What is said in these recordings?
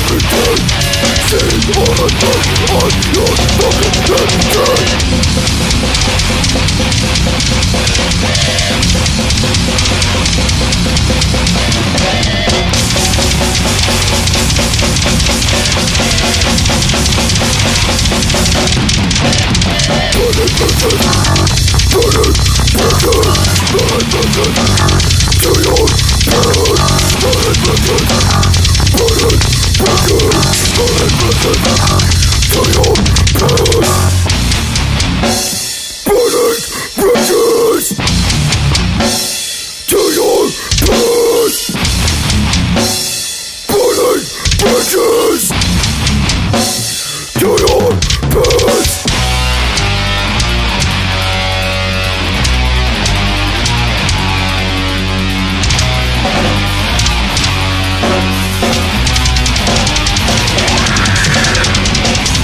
everything all or attack on your fucking destiny Burning it, burning it, burning it, burn Bitches! To your beds!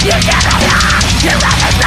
You never know! You're on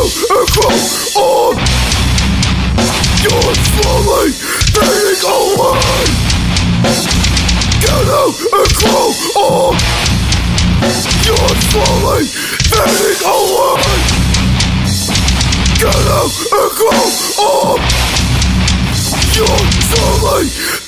grow and grow on. You're slowly fading away. Get out and grow on. You're slowly fading away. Get out and grow on. You're slowly